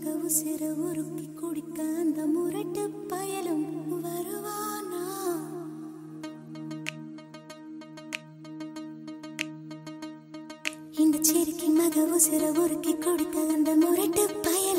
உலக உசிறு உருக்கி குடிக்க அந்த முரட்டு பயலும் வருவானா? இந்த சிறுக்கி மக உசிறு உருக்கி குடிக்க அந்த முரட்டு பயலும்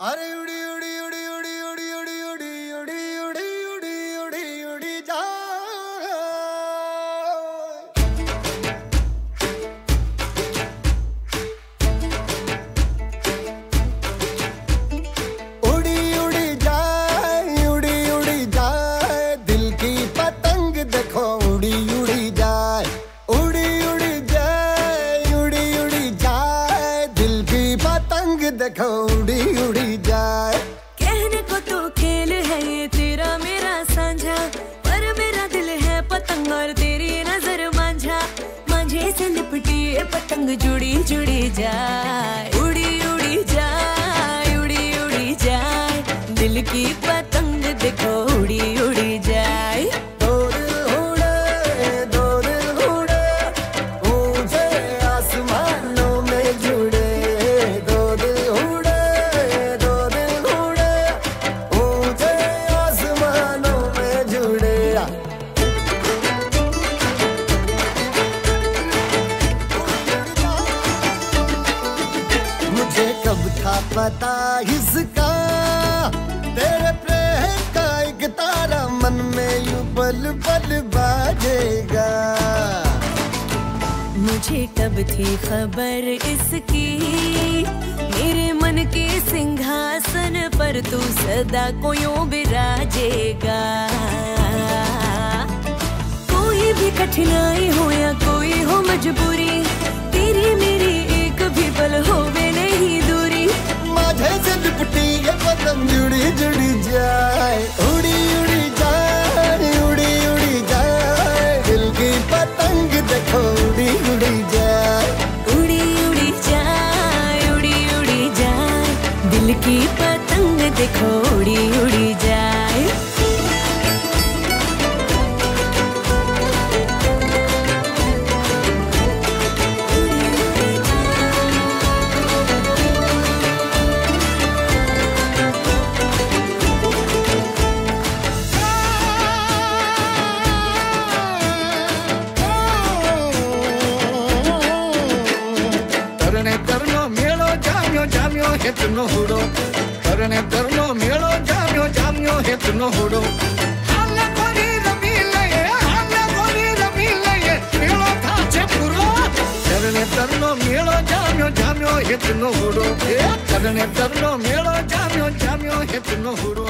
அரையுடைய देखो उड़ी उड़ी जाए। कहने को तो खेल है ये तेरा मेरा साझा। पर मेरा दिल है पतंग और तेरी नज़र मांझा। मांझे से लिपटी पतंग जुड़ी जुड़ी जाए। उड़ी उड़ी जाए, उड़ी उड़ी जाए। दिल की था पता इसका तेरे प्रेम का एक तारा मन में यू पल पल बाजेगा। मुझे कब थी खबर इसकी, मेरे मन के सिंहासन पर तू सदा को यूँ बिराजेगा कोई भी कठिनाई हो या कोई हो मजबूरी, तेरी मेरी एक भी पल होवे दिल की पतंग देखो उड़ी उड़ी जाए। જામ્યો જામ્યો હેતનો હુડો. કરણે તરનો મેળો જામ્યો જામ્યો હેતનો હુડો. ચરણે તરનો મેળો જામ્યો જામ્યો હેતનો હુડો. ચરણે તરનો મેળો જામ્યો જામ્યો હેતનો હુડો.